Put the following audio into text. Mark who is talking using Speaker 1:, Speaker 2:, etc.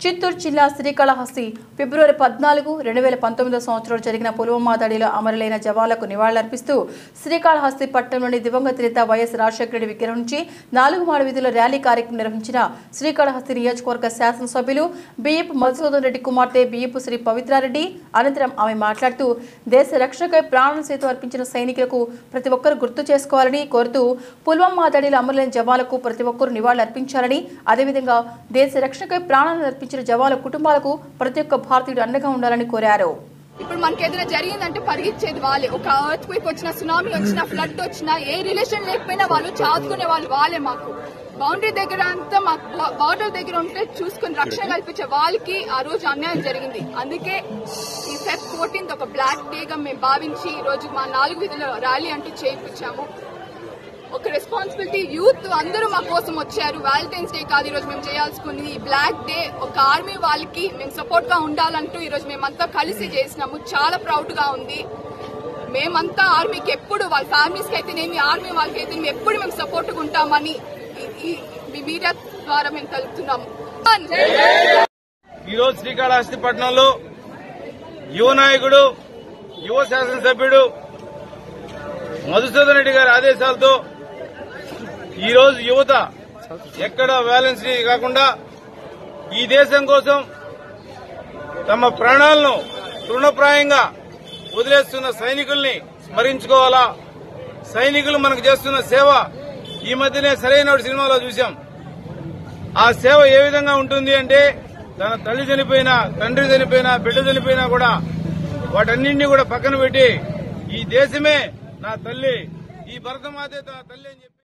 Speaker 1: చిత్తూరు జిల్లా శ్రీకాళహస్తి ఫిబ్రవరి పద్నాలుగు రెండు వేల పంతొమ్మిదో సంవత్సరంలో జరిగిన పుల్వామా దాడిలో అమరులైన జవాన్లకు నివాళులర్పిస్తూ శ్రీకాళహస్తి పట్టణంలోని దివంగత నేత వైఎస్ రాజశేఖర రెడ్డి విగ్రహం నుంచి నాలుగు మాడ వీధిలో ర్యాలీ కార్యక్రమం నిర్వహించిన శ్రీకాళహస్తి నియోజకవర్గ శాసనసభ్యులు బియ్యపు మధుసూదన్ రెడ్డి కుమార్తె బియ్యపు శ్రీ పవిత్రారెడ్డి అనంతరం ఆమె మాట్లాడుతూ దేశ రక్షణకై ప్రాణాలు సైతం అర్పించిన సైనికులకు ప్రతి ఒక్కరూ గుర్తు చేసుకోవాలని కోరుతూ పుల్వామా దాడిలో అమరులైన జవాన్లకు ప్రతి ఒక్కరూ నివాళులు అర్పించాలని అదేవిధంగా దేశ రక్షణకై ప్రాణాలను అర్పించిన జవాన్ల కుటుంబాలకు ప్రతి ఒక్క భారతీయుడు అండగా ఉండాలని కోరారు.
Speaker 2: ఇప్పుడు మనకి ఏదైనా జరిగిందంటే పరిగించేది వాళ్ళే. ఒక ఎర్త్ క్వేక్ వచ్చినా సునామీ వచ్చినా ఫ్లడ్ వచ్చినా ఏ రిలేషన్ లేకపోయినా వాళ్ళు చాదుకునే వాళ్ళు వాళ్ళే మాకు. బౌండరీ దగ్గర అంతా మాకు బార్డర్ దగ్గర ఉంటే చూసుకుని రక్షణ కల్పించే వాళ్ళకి ఆ రోజు అన్యాయం జరిగింది. అందుకే ఈ ఫెబ్ ఫోర్టీన్త్ ఒక బ్లాక్ డేగా మేము భావించి ఈ రోజు మా నాలుగు విధుల ర్యాలీ అంటూ చేయించాము. ఒక రెస్పాన్సిబిలిటీ యూత్ అందరూ మా కోసం వచ్చారు. వ్యాలంటైన్స్ డే కాదు ఈరోజు మేము చేయాల్సుకుంది బ్లాక్ డే ఒక ఆర్మీ వాళ్ళకి మేము సపోర్ట్గా ఉండాలంటూ ఈరోజు మేమంతా కలిసి చేసినాము. చాలా ప్రౌడ్గా ఉంది. మేమంతా ఆర్మీకి ఎప్పుడు వాళ్ళ ఫ్యామిలీస్కి అయితేనేమి ఆర్మీ వాళ్ళకి అయితే ఎప్పుడు మేము సపోర్ట్గా ఉంటామని ఈ- మీ మీడియా ద్వారా మేము తెలుపుతున్నాము.
Speaker 3: ఈరోజు శ్రీకాళహస్తిపట్నంలో యువ నాయకుడు యువ శాసనసభ్యుడు మధుసూదన్ రెడ్డి గారి ఆదేశాలతో ఈరోజు యువత ఎక్కడ బ్యాలెన్స్ కాకుండా ఈ దేశం కోసం తమ ప్రాణాలను తృణప్రాయంగా వదిలేస్తున్న సైనికుల్ని స్మరించుకోవాలా? సైనికులు మనకు చేస్తున్న సేవ ఈ మధ్యనే సరైన సినిమాలో చూశాం. ఆ సేవ ఏ విధంగా ఉంటుంది అంటే తన తల్లి చనిపోయినా తండ్రి చనిపోయినా బిడ్డ చనిపోయినా కూడా వాటన్నింటినీ కూడా పక్కన పెట్టి ఈ దేశమే నా తల్లి ఈ భరతమాతే తల్లి అని చెప్పి